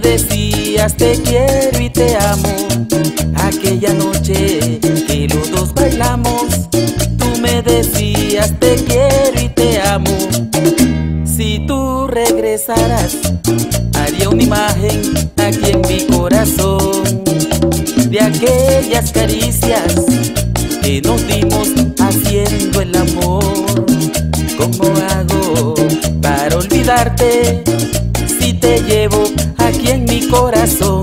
decías te quiero y te amo. Aquella noche que los dos bailamos, tú me decías te quiero y te amo. Si tú regresaras, haría una imagen aquí en mi corazón de aquellas caricias que nos dimos haciendo el amor. ¿Cómo hago para olvidarte te llevo aquí en mi corazón?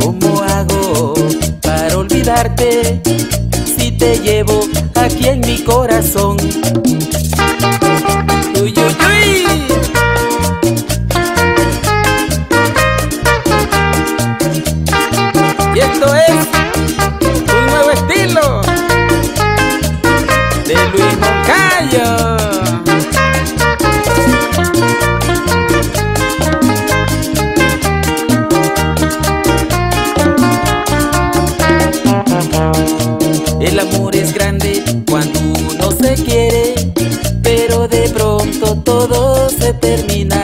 ¿Cómo hago para olvidarte si te llevo aquí en mi corazón? Todo se termina.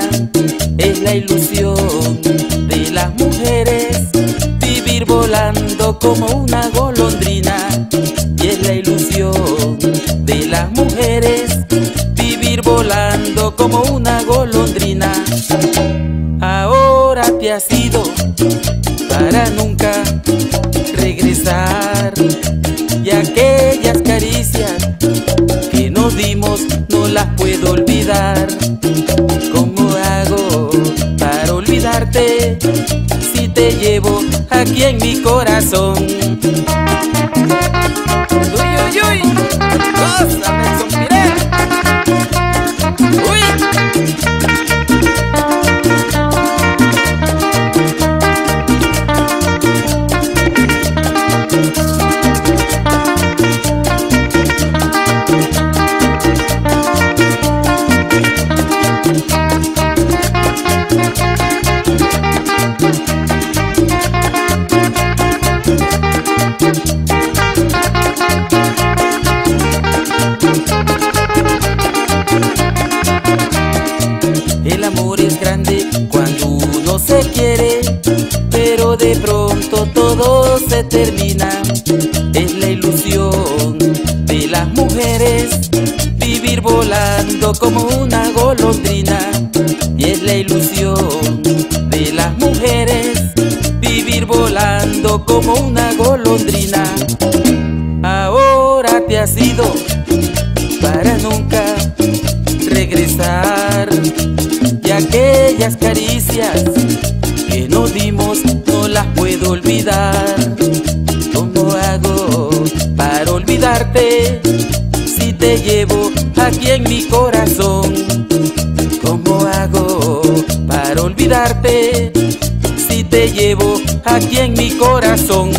Es la ilusión de las mujeres vivir volando como una golondrina. Y es la ilusión de las mujeres vivir volando como una golondrina. Ahora te has ido para nunca regresar. Y aquellas caricias que nos dimos no las puedo ¿Cómo hago para olvidarte si te llevo aquí en mi corazón? Pero de pronto todo se termina. Es la ilusión de las mujeres vivir volando como una golondrina. Y es la ilusión de las mujeres vivir volando como una golondrina. Ahora te has ido para nunca regresar y aquellas caricias que nos dimos no las puedo olvidar. ¿Cómo hago para olvidarte si te llevo aquí en mi corazón? ¿Cómo hago para olvidarte si te llevo aquí en mi corazón?